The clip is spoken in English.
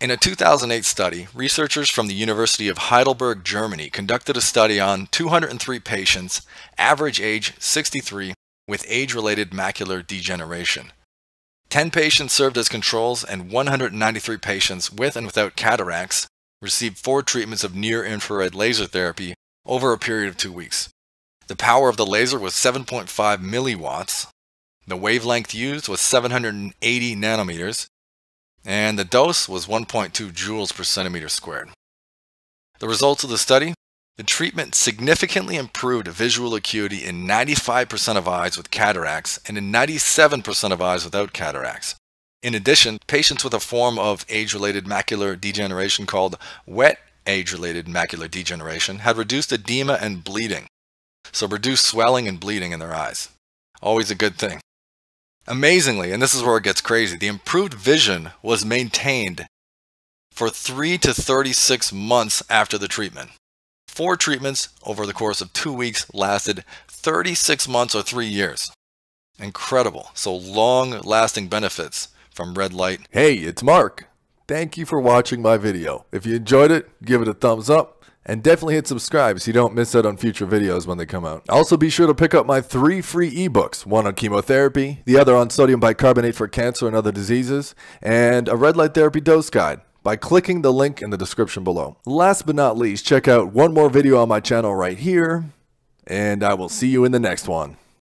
In a 2008 study, researchers from the University of Heidelberg, Germany conducted a study on 203 patients, average age 63, with age-related macular degeneration. 10 patients served as controls and 193 patients with and without cataracts received four treatments of near-infrared laser therapy over a period of two weeks. The power of the laser was 7.5 milliwatts. The wavelength used was 780 nanometers, and the dose was 1.2 joules per centimeter squared. The results of the study the treatment significantly improved visual acuity in 95% of eyes with cataracts and in 97% of eyes without cataracts. In addition, patients with a form of age-related macular degeneration called wet age-related macular degeneration had reduced edema and bleeding, so reduced swelling and bleeding in their eyes. Always a good thing. Amazingly, and this is where it gets crazy, the improved vision was maintained for 3 to 36 months after the treatment. Four treatments over the course of two weeks lasted 36 months or three years. Incredible. So long lasting benefits from red light. Hey, it's Mark. Thank you for watching my video. If you enjoyed it, give it a thumbs up and definitely hit subscribe so you don't miss out on future videos when they come out. Also be sure to pick up my three free ebooks, one on chemotherapy, the other on sodium bicarbonate for cancer and other diseases, and a red light therapy dose guide by clicking the link in the description below. Last but not least, check out one more video on my channel right here, and I will see you in the next one.